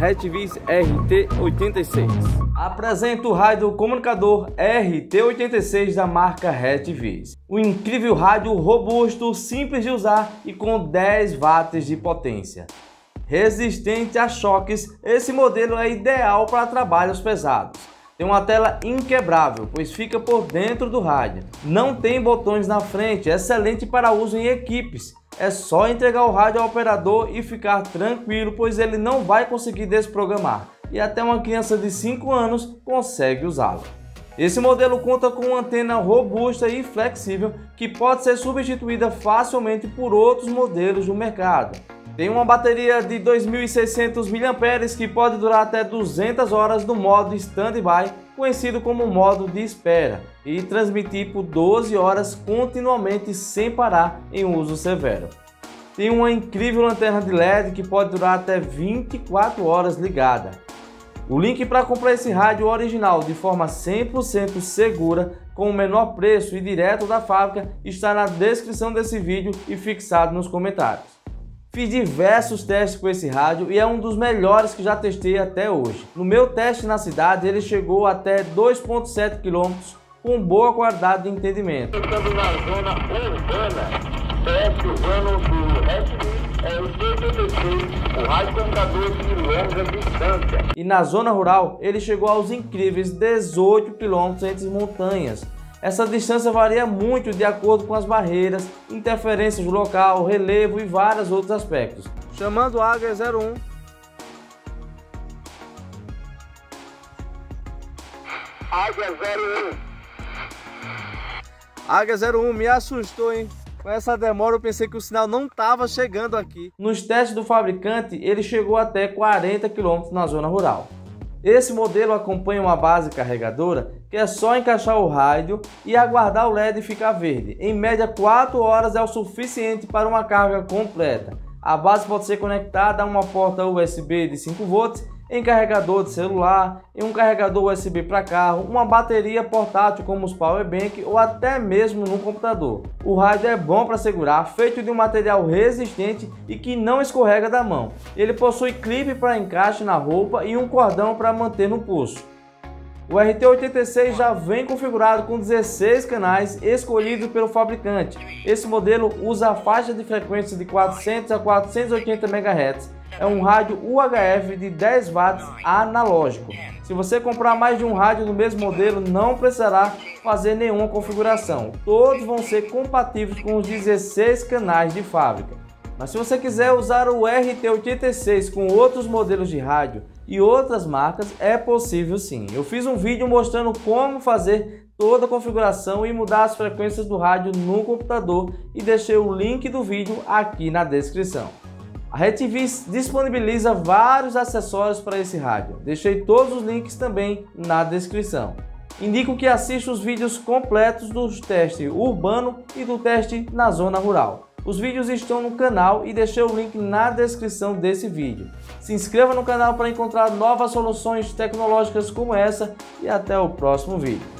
Retvis RT86. Apresento o rádio comunicador RT86 da marca Retvis. Um incrível rádio robusto, simples de usar e com 10 watts de potência. Resistente a choques, esse modelo é ideal para trabalhos pesados. Tem uma tela inquebrável, pois fica por dentro do rádio. Não tem botões na frente, excelente para uso em equipes. É só entregar o rádio ao operador e ficar tranquilo, pois ele não vai conseguir desprogramar. E até uma criança de 5 anos consegue usá-lo. Esse modelo conta com uma antena robusta e flexível que pode ser substituída facilmente por outros modelos do mercado. Tem uma bateria de 2.600 mAh que pode durar até 200 horas no modo standby, conhecido como modo de espera, e transmitir por 12 horas continuamente sem parar em uso severo. Tem uma incrível lanterna de LED que pode durar até 24 horas ligada. O link para comprar esse rádio original de forma 100% segura, com o menor preço e direto da fábrica, está na descrição desse vídeo e fixado nos comentários. Fiz diversos testes com esse rádio e é um dos melhores que já testei até hoje. No meu teste na cidade, ele chegou até 2.7 km com boa qualidade de entendimento. Estamos na zona urbana, teste urbano do é o rádio de longa distância. E na zona rural, ele chegou aos incríveis 18 km entre montanhas, essa distância varia muito de acordo com as barreiras, interferências do local, relevo e vários outros aspectos. Chamando Águia 01. Águia 01. Águia 01 me assustou, hein? Com essa demora eu pensei que o sinal não estava chegando aqui. Nos testes do fabricante, ele chegou até 40 km na zona rural. Esse modelo acompanha uma base carregadora que é só encaixar o rádio e aguardar o LED ficar verde. Em média 4 horas é o suficiente para uma carga completa. A base pode ser conectada a uma porta USB de 5 volts em carregador de celular, em um carregador USB para carro, uma bateria portátil como os powerbank ou até mesmo no computador. O rádio é bom para segurar, feito de um material resistente e que não escorrega da mão. Ele possui clipe para encaixe na roupa e um cordão para manter no pulso. O RT86 já vem configurado com 16 canais escolhidos pelo fabricante. Esse modelo usa a faixa de frequência de 400 a 480 MHz é um rádio UHF de 10 watts analógico. Se você comprar mais de um rádio do mesmo modelo, não precisará fazer nenhuma configuração. Todos vão ser compatíveis com os 16 canais de fábrica. Mas se você quiser usar o RT86 com outros modelos de rádio e outras marcas, é possível sim. Eu fiz um vídeo mostrando como fazer toda a configuração e mudar as frequências do rádio no computador e deixei o link do vídeo aqui na descrição. A RedTV disponibiliza vários acessórios para esse rádio. Deixei todos os links também na descrição. Indico que assista os vídeos completos do teste urbano e do teste na zona rural. Os vídeos estão no canal e deixei o link na descrição desse vídeo. Se inscreva no canal para encontrar novas soluções tecnológicas como essa e até o próximo vídeo.